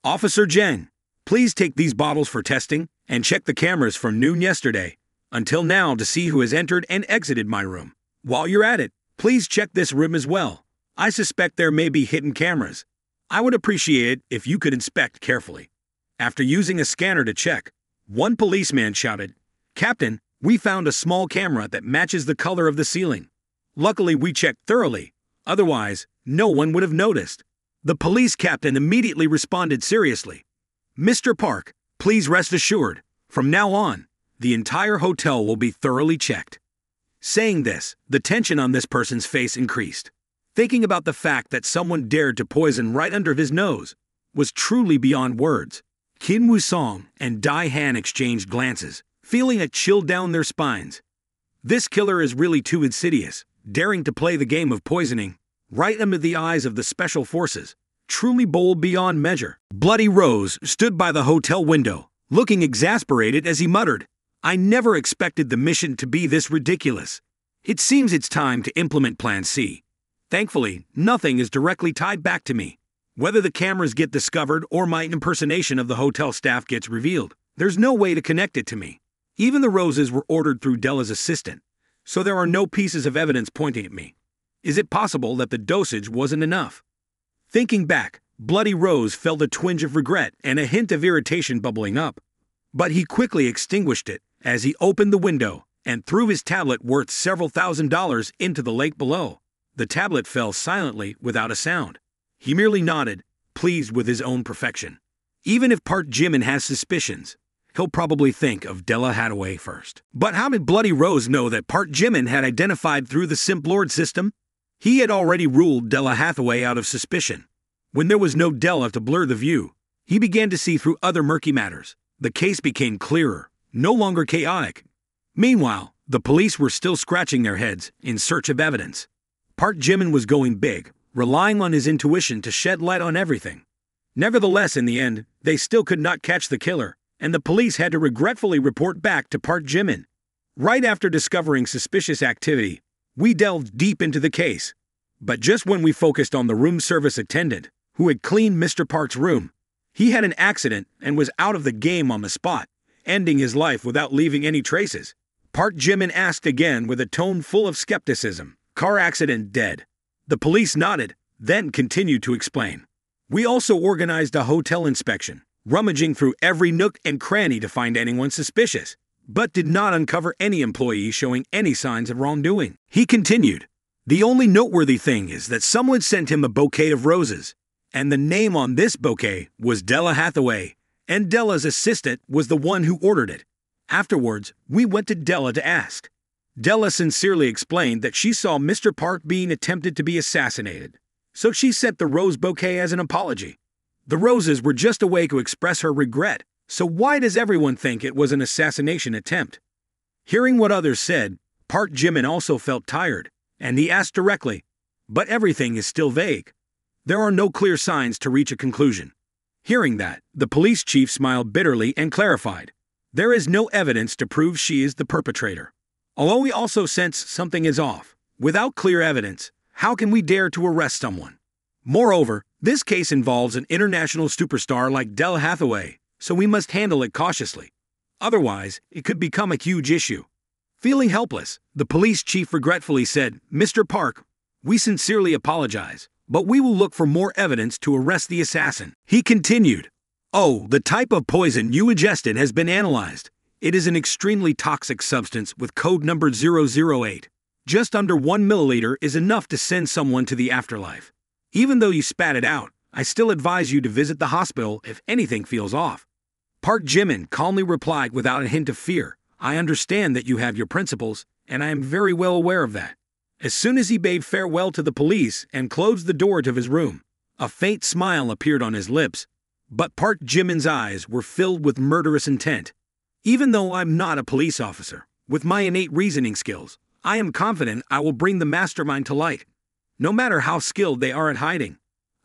Officer Jen, please take these bottles for testing and check the cameras from noon yesterday until now to see who has entered and exited my room. While you're at it, Please check this room as well. I suspect there may be hidden cameras. I would appreciate it if you could inspect carefully. After using a scanner to check, one policeman shouted, Captain, we found a small camera that matches the color of the ceiling. Luckily, we checked thoroughly. Otherwise, no one would have noticed. The police captain immediately responded seriously. Mr. Park, please rest assured, from now on, the entire hotel will be thoroughly checked. Saying this, the tension on this person's face increased. Thinking about the fact that someone dared to poison right under his nose was truly beyond words. Kim Woo-song and Dai Han exchanged glances, feeling a chill down their spines. This killer is really too insidious, daring to play the game of poisoning, right under the eyes of the special forces. Truly bold beyond measure. Bloody Rose stood by the hotel window, looking exasperated as he muttered, I never expected the mission to be this ridiculous. It seems it's time to implement Plan C. Thankfully, nothing is directly tied back to me. Whether the cameras get discovered or my impersonation of the hotel staff gets revealed, there's no way to connect it to me. Even the roses were ordered through Della's assistant, so there are no pieces of evidence pointing at me. Is it possible that the dosage wasn't enough? Thinking back, Bloody Rose felt a twinge of regret and a hint of irritation bubbling up. But he quickly extinguished it as he opened the window and threw his tablet worth several thousand dollars into the lake below. The tablet fell silently without a sound. He merely nodded, pleased with his own perfection. Even if Park Jimin has suspicions, he'll probably think of Della Hathaway first. But how did Bloody Rose know that Park Jimin had identified through the Simp Lord system? He had already ruled Della Hathaway out of suspicion. When there was no Della to blur the view, he began to see through other murky matters. The case became clearer, no longer chaotic. Meanwhile, the police were still scratching their heads in search of evidence. Park Jimin was going big, relying on his intuition to shed light on everything. Nevertheless, in the end, they still could not catch the killer, and the police had to regretfully report back to Park Jimin. Right after discovering suspicious activity, we delved deep into the case. But just when we focused on the room service attendant, who had cleaned Mr. Park's room, he had an accident and was out of the game on the spot ending his life without leaving any traces. Park Jimin asked again with a tone full of skepticism. Car accident dead. The police nodded, then continued to explain. We also organized a hotel inspection, rummaging through every nook and cranny to find anyone suspicious, but did not uncover any employee showing any signs of wrongdoing. He continued, The only noteworthy thing is that someone sent him a bouquet of roses, and the name on this bouquet was Della Hathaway, and Della's assistant was the one who ordered it. Afterwards, we went to Della to ask. Della sincerely explained that she saw Mr. Park being attempted to be assassinated, so she sent the rose bouquet as an apology. The roses were just a way to express her regret, so why does everyone think it was an assassination attempt? Hearing what others said, Park Jimin also felt tired, and he asked directly, But everything is still vague. There are no clear signs to reach a conclusion. Hearing that, the police chief smiled bitterly and clarified, There is no evidence to prove she is the perpetrator. Although we also sense something is off, without clear evidence, how can we dare to arrest someone? Moreover, this case involves an international superstar like Della Hathaway, so we must handle it cautiously. Otherwise, it could become a huge issue. Feeling helpless, the police chief regretfully said, Mr. Park, we sincerely apologize, but we will look for more evidence to arrest the assassin. He continued, Oh, the type of poison you ingested has been analyzed. It is an extremely toxic substance with code number 008. Just under 1 milliliter is enough to send someone to the afterlife. Even though you spat it out, I still advise you to visit the hospital if anything feels off. Park Jimin calmly replied without a hint of fear, I understand that you have your principles, and I am very well aware of that. As soon as he bade farewell to the police and closed the door to his room, a faint smile appeared on his lips, but Park Jimin's eyes were filled with murderous intent. Even though I'm not a police officer, with my innate reasoning skills, I am confident I will bring the mastermind to light, no matter how skilled they are at hiding.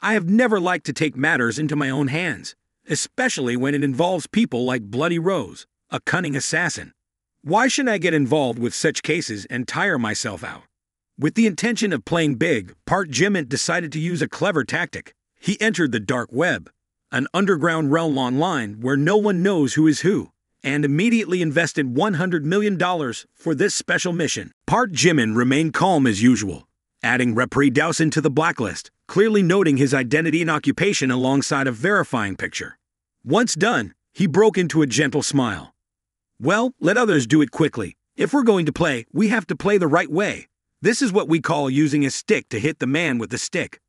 I have never liked to take matters into my own hands, especially when it involves people like Bloody Rose, a cunning assassin. Why should I get involved with such cases and tire myself out? With the intention of playing big, Park Jimin decided to use a clever tactic. He entered the dark web, an underground realm online where no one knows who is who, and immediately invested $100 million for this special mission. Park Jimin remained calm as usual, adding Repri Dowson to the blacklist, clearly noting his identity and occupation alongside a verifying picture. Once done, he broke into a gentle smile. Well, let others do it quickly. If we're going to play, we have to play the right way. This is what we call using a stick to hit the man with the stick.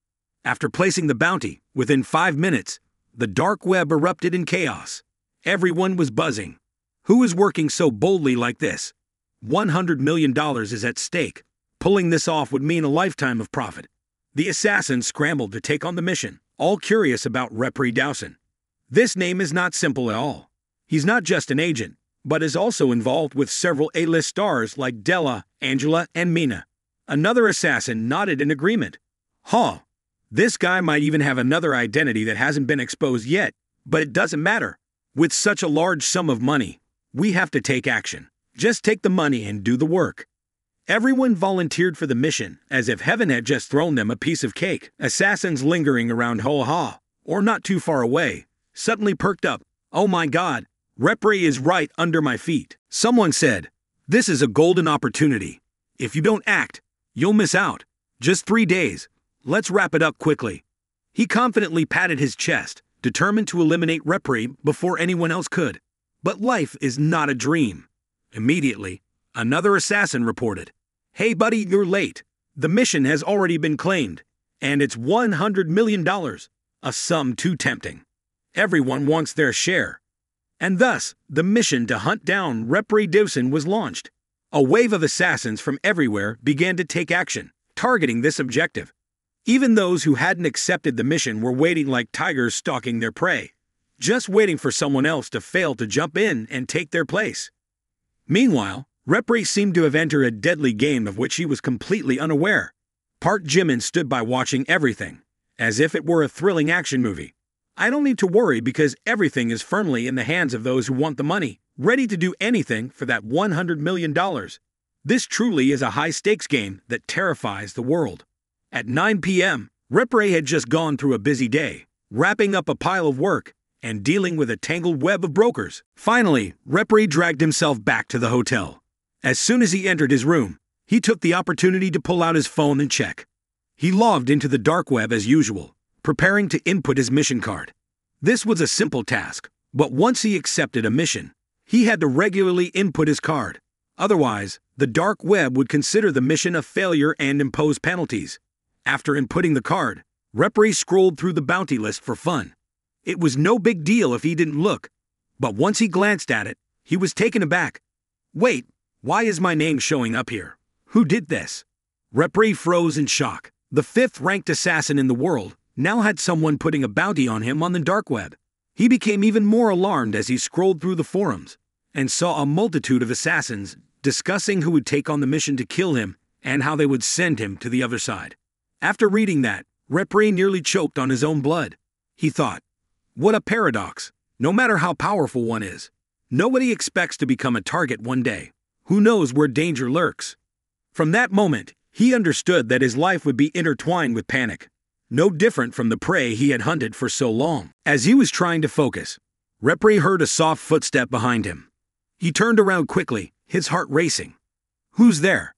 After placing the bounty, within five minutes, the dark web erupted in chaos. Everyone was buzzing. Who is working so boldly like this? $100 million is at stake. Pulling this off would mean a lifetime of profit. The assassins scrambled to take on the mission, all curious about Repri Dowson. This name is not simple at all. He's not just an agent, but is also involved with several A list stars like Della, Angela, and Mina. Another assassin nodded in agreement. Huh. This guy might even have another identity that hasn't been exposed yet, but it doesn't matter. With such a large sum of money, we have to take action. Just take the money and do the work. Everyone volunteered for the mission, as if heaven had just thrown them a piece of cake. Assassins lingering around Ho Ha, or not too far away, suddenly perked up. Oh my god, Repre is right under my feet. Someone said, This is a golden opportunity. If you don't act, you'll miss out. Just three days. Let's wrap it up quickly. He confidently patted his chest, determined to eliminate Repre before anyone else could. But life is not a dream. Immediately, another assassin reported, Hey buddy, you're late. The mission has already been claimed, and it's $100 million, a sum too tempting. Everyone wants their share. And thus, the mission to hunt down Repre Dowson was launched. A wave of assassins from everywhere began to take action, targeting this objective. Even those who hadn't accepted the mission were waiting like tigers stalking their prey, just waiting for someone else to fail to jump in and take their place. Meanwhile, Repre seemed to have entered a deadly game of which he was completely unaware. Park Jimin stood by watching everything, as if it were a thrilling action movie. I don't need to worry because everything is firmly in the hands of those who want the money, ready to do anything for that $100 million. This truly is a high stakes game that terrifies the world. At 9 p.m., Repre had just gone through a busy day, wrapping up a pile of work and dealing with a tangled web of brokers. Finally, Repre dragged himself back to the hotel. As soon as he entered his room, he took the opportunity to pull out his phone and check. He logged into the dark web as usual, preparing to input his mission card. This was a simple task, but once he accepted a mission, he had to regularly input his card. Otherwise, the dark web would consider the mission a failure and impose penalties. After inputting the card, Repre scrolled through the bounty list for fun. It was no big deal if he didn't look, but once he glanced at it, he was taken aback. Wait, why is my name showing up here? Who did this? Repre froze in shock. The fifth ranked assassin in the world, now had someone putting a bounty on him on the dark web. He became even more alarmed as he scrolled through the forums and saw a multitude of assassins discussing who would take on the mission to kill him and how they would send him to the other side. After reading that, Repre nearly choked on his own blood. He thought, What a paradox! No matter how powerful one is, nobody expects to become a target one day. Who knows where danger lurks? From that moment, he understood that his life would be intertwined with panic, no different from the prey he had hunted for so long. As he was trying to focus, Repre heard a soft footstep behind him. He turned around quickly, his heart racing. Who's there?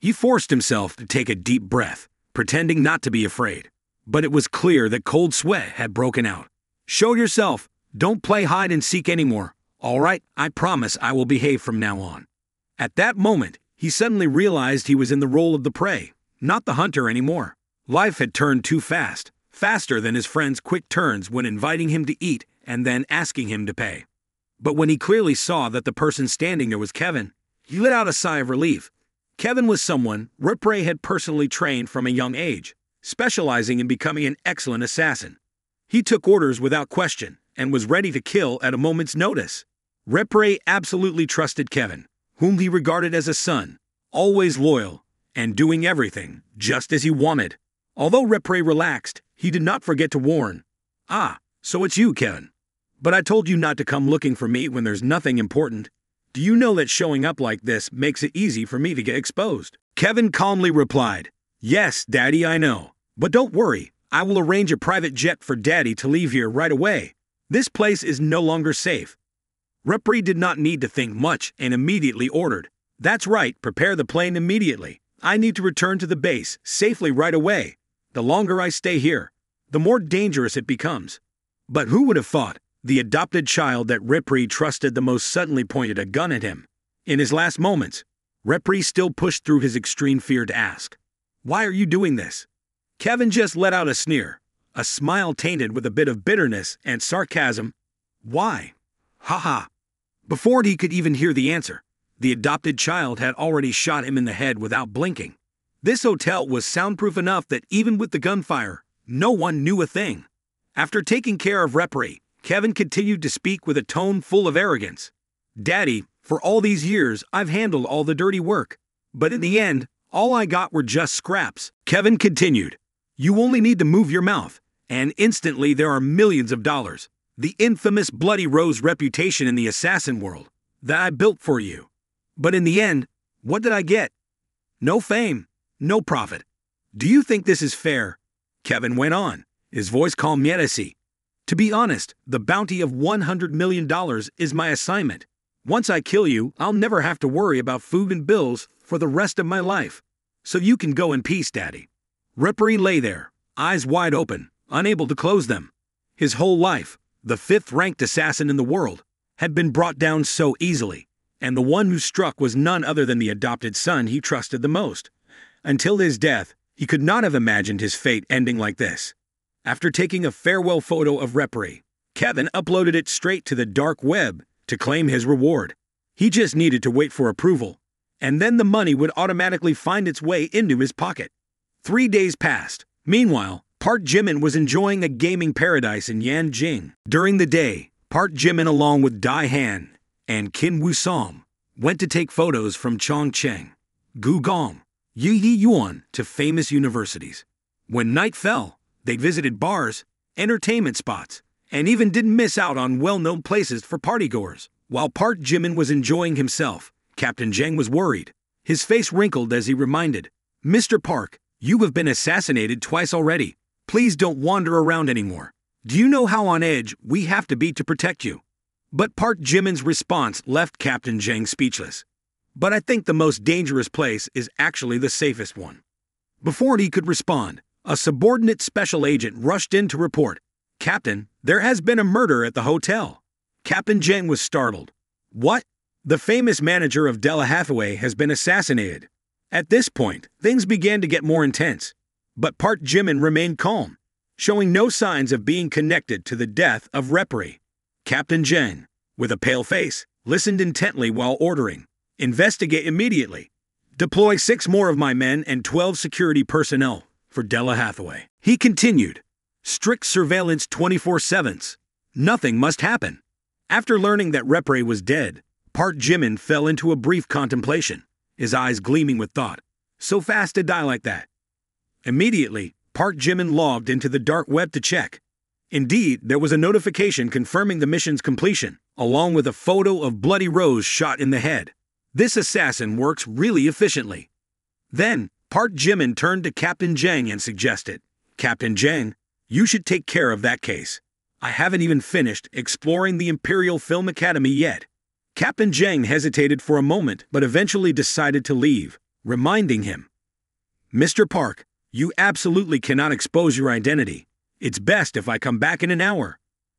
He forced himself to take a deep breath, pretending not to be afraid. But it was clear that cold sweat had broken out. Show yourself. Don't play hide and seek anymore. All right, I promise I will behave from now on. At that moment, he suddenly realized he was in the role of the prey, not the hunter anymore. Life had turned too fast, faster than his friend's quick turns when inviting him to eat and then asking him to pay. But when he clearly saw that the person standing there was Kevin, he let out a sigh of relief. Kevin was someone Repre had personally trained from a young age, specializing in becoming an excellent assassin. He took orders without question and was ready to kill at a moment's notice. Repre absolutely trusted Kevin, whom he regarded as a son, always loyal, and doing everything just as he wanted. Although Repre relaxed, he did not forget to warn Ah, so it's you, Kevin. But I told you not to come looking for me when there's nothing important. Do you know that showing up like this makes it easy for me to get exposed? Kevin calmly replied, Yes, Daddy, I know. But don't worry, I will arrange a private jet for Daddy to leave here right away. This place is no longer safe. Repre did not need to think much and immediately ordered, That's right, prepare the plane immediately. I need to return to the base safely right away. The longer I stay here, the more dangerous it becomes. But who would have thought the adopted child that Repre trusted the most suddenly pointed a gun at him? In his last moments, Repre still pushed through his extreme fear to ask, Why are you doing this? Kevin just let out a sneer, a smile tainted with a bit of bitterness and sarcasm. Why? Ha ha. Before he could even hear the answer, the adopted child had already shot him in the head without blinking. This hotel was soundproof enough that even with the gunfire, no one knew a thing. After taking care of Repre, Kevin continued to speak with a tone full of arrogance. Daddy, for all these years, I've handled all the dirty work. But in the end, all I got were just scraps. Kevin continued, You only need to move your mouth, and instantly there are millions of dollars. The infamous Bloody Rose reputation in the assassin world that I built for you. But in the end, what did I get? No fame, no profit. Do you think this is fair? Kevin went on, his voice calm yet To be honest, the bounty of $100 million is my assignment. Once I kill you, I'll never have to worry about food and bills for the rest of my life. So you can go in peace, Daddy. Repre lay there, eyes wide open, unable to close them. His whole life, the fifth ranked assassin in the world, had been brought down so easily, and the one who struck was none other than the adopted son he trusted the most. Until his death, he could not have imagined his fate ending like this. After taking a farewell photo of Repre, Kevin uploaded it straight to the dark web to claim his reward. He just needed to wait for approval, and then the money would automatically find its way into his pocket. Three days passed. Meanwhile, Park Jimin was enjoying a gaming paradise in Yanjing. During the day, Park Jimin, along with Dai Han and Qin Wusong, went to take photos from Chongqing, Gugong, Yi Yuan to famous universities. When night fell, they visited bars, entertainment spots, and even didn't miss out on well known places for partygoers. While Park Jimin was enjoying himself, Captain Zhang was worried. His face wrinkled as he reminded, Mr. Park, you have been assassinated twice already. Please don't wander around anymore. Do you know how on edge we have to be to protect you? But Park Jimin's response left Captain Zhang speechless. But I think the most dangerous place is actually the safest one. Before he could respond, a subordinate special agent rushed in to report Captain, there has been a murder at the hotel. Captain Jen was startled. What? The famous manager of Della Hathaway has been assassinated. At this point, things began to get more intense. But Park Jimin remained calm, showing no signs of being connected to the death of Repre. Captain Jen, with a pale face, listened intently while ordering. Investigate immediately. Deploy six more of my men and 12 security personnel for Della Hathaway. He continued, Strict surveillance 24 7. Nothing must happen. After learning that Repre was dead, Park Jimin fell into a brief contemplation, his eyes gleaming with thought. So fast to die like that. Immediately, Park Jimin logged into the dark web to check. Indeed, there was a notification confirming the mission's completion, along with a photo of Bloody Rose shot in the head. This assassin works really efficiently. Then, Park Jimin turned to Captain Zhang and suggested, Captain Zhang, you should take care of that case. I haven't even finished exploring the Imperial Film Academy yet. Captain Zhang hesitated for a moment but eventually decided to leave, reminding him Mr. Park, you absolutely cannot expose your identity. It's best if I come back in an hour.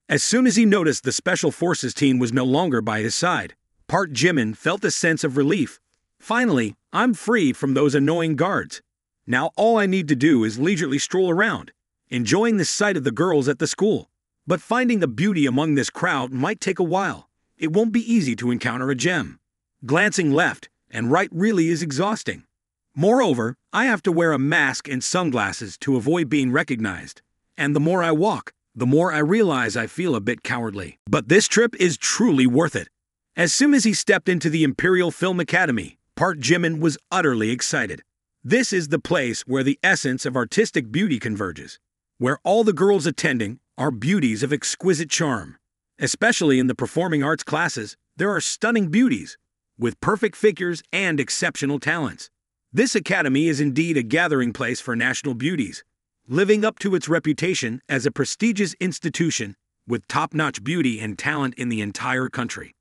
As soon as he noticed the Special Forces team was no longer by his side, Park Jimin felt a sense of relief. Finally, I'm free from those annoying guards. Now all I need to do is leisurely stroll around, enjoying the sight of the girls at the school. But finding a beauty among this crowd might take a while. It won't be easy to encounter a gem. Glancing left and right really is exhausting. Moreover, I have to wear a mask and sunglasses to avoid being recognized. And the more I walk, the more I realize I feel a bit cowardly. But this trip is truly worth it. As soon as he stepped into the Imperial Film Academy, Park Jimin was utterly excited. This is the place where the essence of artistic beauty converges, where all the girls attending are beauties of exquisite charm. Especially in the performing arts classes, there are stunning beauties, with perfect figures and exceptional talents. This academy is indeed a gathering place for national beauties, living up to its reputation as a prestigious institution with top notch beauty and talent in the entire country.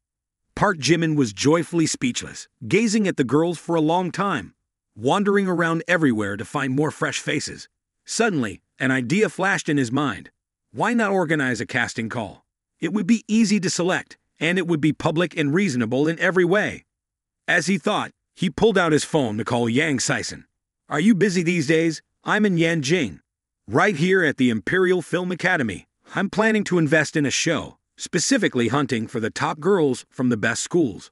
Park Jimin was joyfully speechless, gazing at the girls for a long time, wandering around everywhere to find more fresh faces. Suddenly, an idea flashed in his mind. Why not organize a casting call? It would be easy to select, and it would be public and reasonable in every way. As he thought, he pulled out his phone to call Yang Sison. Are you busy these days? I'm in Yanjing. Right here at the Imperial Film Academy. I'm planning to invest in a show, specifically hunting for the top girls from the best schools.